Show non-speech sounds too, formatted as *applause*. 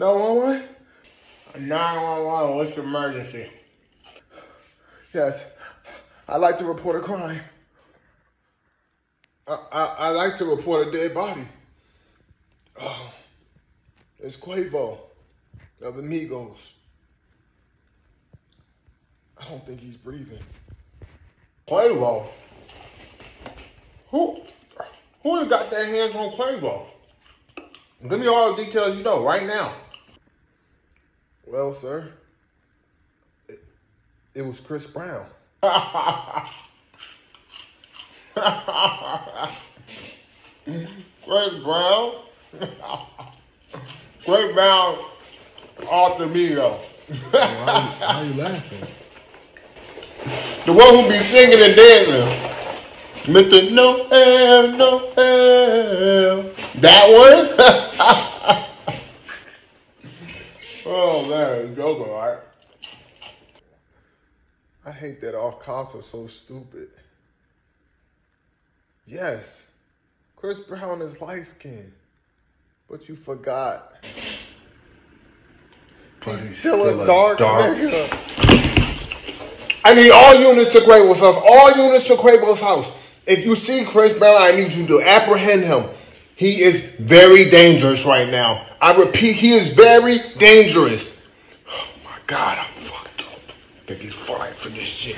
911? 911, what's the emergency? Yes. I'd like to report a crime. I, I, I'd like to report a dead body. Oh, it's Quavo of the Migos. I don't think he's breathing. Quavo? Who, who got their hands on Quavo? Give me all the details you know right now. Well, sir, it, it was Chris Brown. Chris Brown? Chris Brown off the Migos. why, why are you laughing? The one who be singing and dancing. Mr. Noel, Noel. That one? *laughs* oh man, go right? I hate that all cops are so stupid. Yes, Chris Brown is light skinned, but you forgot. But He's he's still, still a a dark, dark- nigga. I need all units to Quavo's house. All units to Quavo's house. If you see Chris Brown, I need you to apprehend him. He is very dangerous right now. I repeat, he is very dangerous. Oh my God, I'm fucked up. They get fired for this shit.